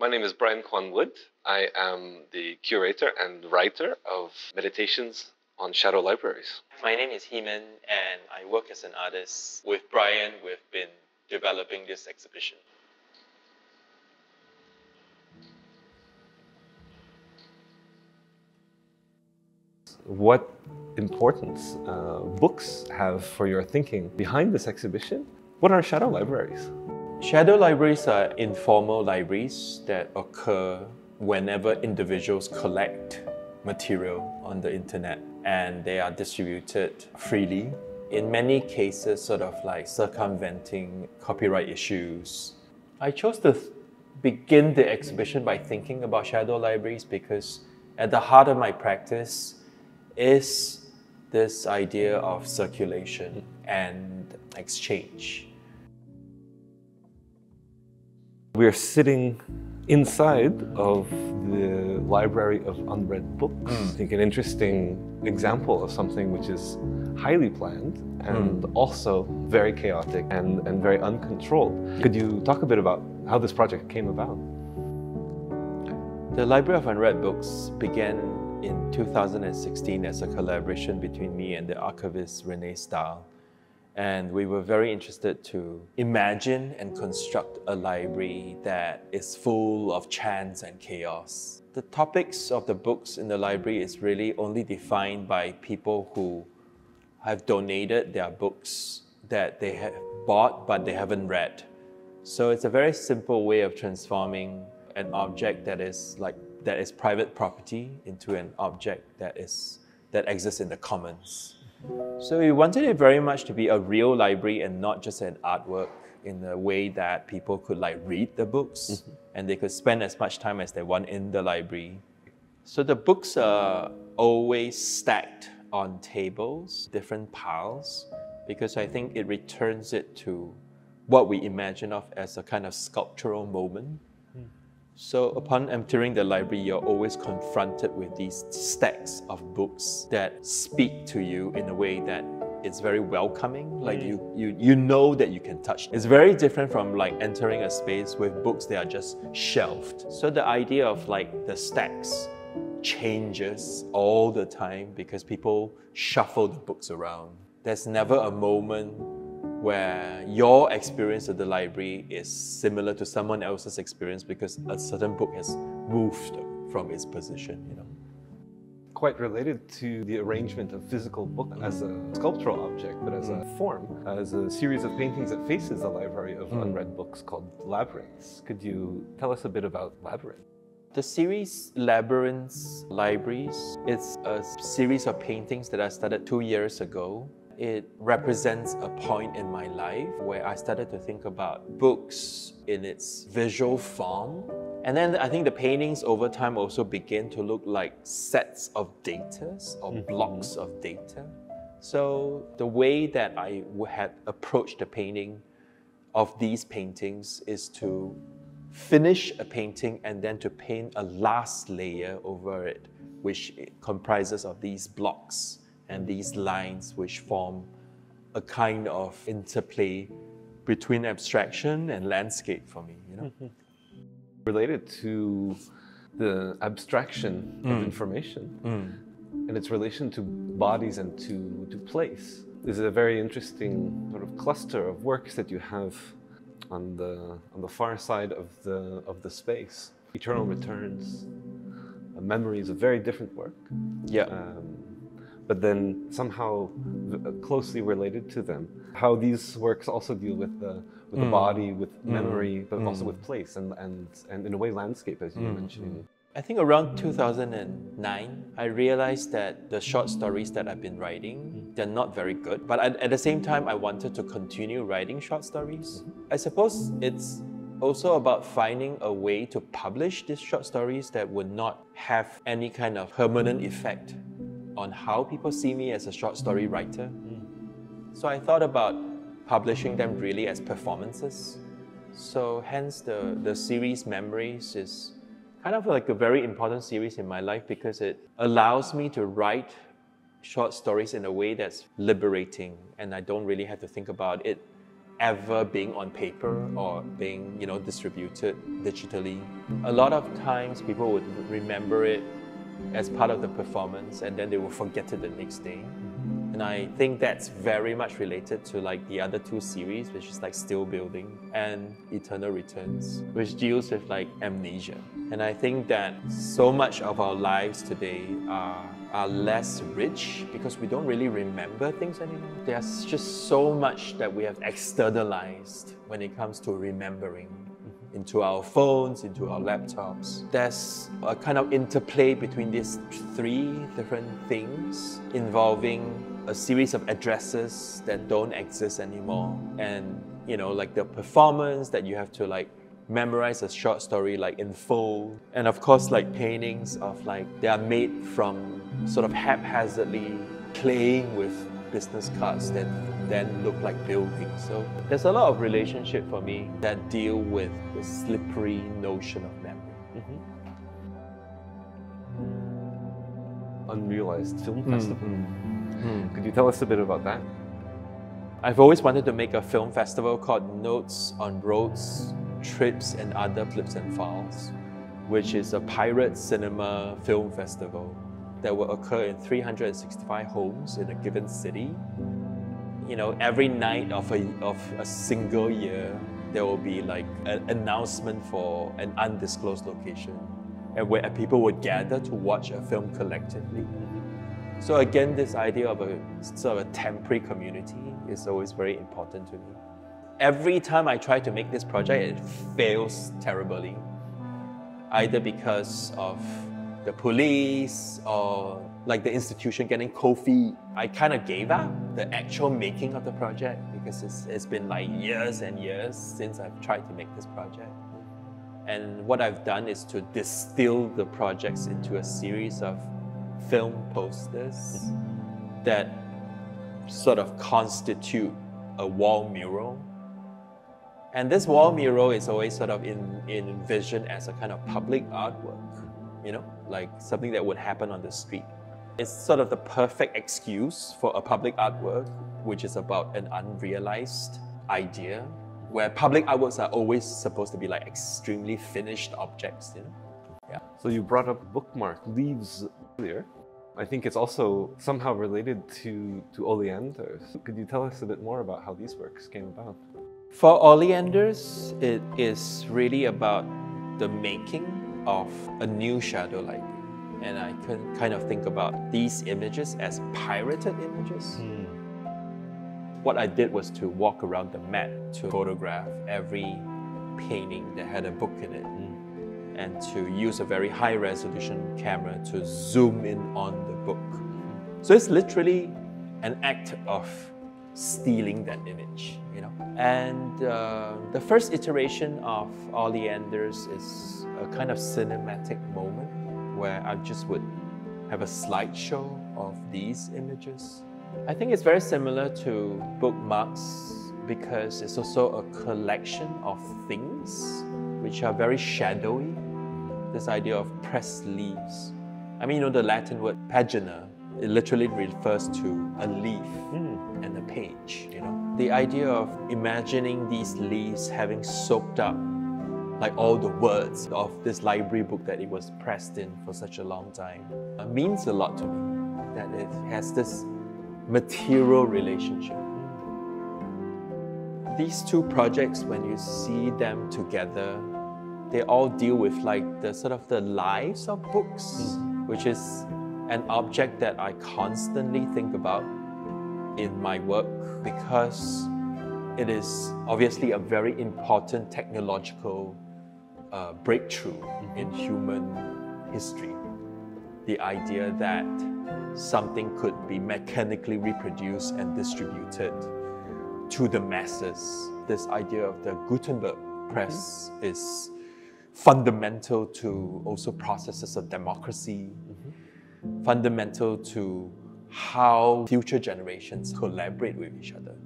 My name is Brian Kwan Wood. I am the curator and writer of Meditations on Shadow Libraries. My name is Heman, and I work as an artist. With Brian, we've been developing this exhibition. What importance uh, books have for your thinking behind this exhibition? What are shadow libraries? Shadow libraries are informal libraries that occur whenever individuals collect material on the internet and they are distributed freely. In many cases, sort of like circumventing copyright issues. I chose to begin the exhibition by thinking about shadow libraries because at the heart of my practice is this idea of circulation and exchange. We're sitting inside of the library of unread books. I think an interesting example of something which is highly planned and hmm. also very chaotic and, and very uncontrolled. Could you talk a bit about how this project came about? The Library of Unread Books began in 2016 as a collaboration between me and the archivist Renee Staal. And we were very interested to imagine and construct a library that is full of chance and chaos. The topics of the books in the library is really only defined by people who have donated their books that they have bought but they haven't read. So it's a very simple way of transforming an object that is like that is private property into an object that is that exists in the commons. So we wanted it very much to be a real library and not just an artwork in a way that people could like read the books mm-hmm. and they could spend as much time as they want in the library. So the books are always stacked on tables, different piles, because I think it returns it to what we imagine of as a kind of sculptural moment so upon entering the library, you're always confronted with these stacks of books that speak to you in a way that it's very welcoming. Like you, mm. you, you know that you can touch. It's very different from like entering a space with books that are just shelved. So the idea of like the stacks changes all the time because people shuffle the books around. There's never a moment where your experience of the library is similar to someone else's experience because a certain book has moved from its position, you know. Quite related to the arrangement of physical book as a sculptural object, but as a mm. form, as a series of paintings that faces a library of mm. unread books called Labyrinths. Could you tell us a bit about Labyrinth? The series Labyrinths Libraries it's a series of paintings that I started two years ago it represents a point in my life where I started to think about books in its visual form. And then I think the paintings over time also begin to look like sets of data or mm-hmm. blocks of data. So the way that I had approached the painting of these paintings is to finish a painting and then to paint a last layer over it, which comprises of these blocks and these lines which form a kind of interplay between abstraction and landscape for me, you know. Mm-hmm. Related to the abstraction mm. of information mm. and its relation to bodies and to, to place. This is a very interesting sort of cluster of works that you have on the on the far side of the of the space. Eternal Returns, a memory is a very different work. Yeah. Um, but then somehow uh, closely related to them. How these works also deal with the with mm. the body, with mm. memory, but mm. also with place and, and and in a way landscape, as you were mm. mentioning. I think around 2009, I realized that the short stories that I've been writing, mm. they're not very good. But at, at the same time, I wanted to continue writing short stories. Mm-hmm. I suppose it's also about finding a way to publish these short stories that would not have any kind of permanent effect on how people see me as a short story writer. Mm. So I thought about publishing them really as performances. So hence the, the series Memories is kind of like a very important series in my life because it allows me to write short stories in a way that's liberating and I don't really have to think about it ever being on paper or being you know distributed digitally. A lot of times people would remember it as part of the performance and then they will forget it the next day. Mm-hmm. And I think that's very much related to like the other two series, which is like Still Building and Eternal Returns, which deals with like amnesia. And I think that so much of our lives today are, are less rich because we don't really remember things anymore. There's just so much that we have externalized when it comes to remembering into our phones, into our laptops. There's a kind of interplay between these three different things involving a series of addresses that don't exist anymore and you know like the performance that you have to like memorize a short story like in full and of course like paintings of like they are made from sort of haphazardly playing with business cards that then look like buildings so there's a lot of relationship for me that deal with the slippery notion of memory mm-hmm. unrealized film festival mm-hmm. Hmm. Could you tell us a bit about that? I've always wanted to make a film festival called Notes on Roads, Trips, and Other Flips and Files, which is a pirate cinema film festival that will occur in 365 homes in a given city. You know, every night of a, of a single year, there will be like an announcement for an undisclosed location and where people would gather to watch a film collectively. So again, this idea of a sort of a temporary community is always very important to me. Every time I try to make this project, it fails terribly. Either because of the police or like the institution getting cold feet. I kind of gave up the actual making of the project because it's, it's been like years and years since I've tried to make this project. And what I've done is to distill the projects into a series of film posters that sort of constitute a wall mural. And this wall mural is always sort of in, envisioned as a kind of public artwork, you know, like something that would happen on the street. It's sort of the perfect excuse for a public artwork, which is about an unrealized idea, where public artworks are always supposed to be like extremely finished objects, you know. Yeah. So you brought up bookmark leaves earlier. I think it's also somehow related to, to oleanders. Could you tell us a bit more about how these works came about? For oleanders, it is really about the making of a new shadow library. And I can kind of think about these images as pirated images. Mm. What I did was to walk around the Met to photograph every painting that had a book in it. Mm and to use a very high resolution camera to zoom in on the book. So it's literally an act of stealing that image, you know. And uh, the first iteration of Oleanders is a kind of cinematic moment where I just would have a slideshow of these images. I think it's very similar to bookmarks because it's also a collection of things which are very shadowy. This idea of pressed leaves. I mean, you know, the Latin word pagina, it literally refers to a leaf mm. Page, you know. The idea of imagining these leaves having soaked up like all the words of this library book that it was pressed in for such a long time uh, means a lot to me that it has this material relationship these two projects, when you see them together, they all deal with like the sort of the lives of books, mm. which is an object that I constantly think about in my work because it is obviously a very important technological uh, breakthrough in human history. The idea that something could be mechanically reproduced and distributed to the masses. This idea of the Gutenberg press mm-hmm. is fundamental to also processes of democracy, mm-hmm. fundamental to how future generations collaborate with each other.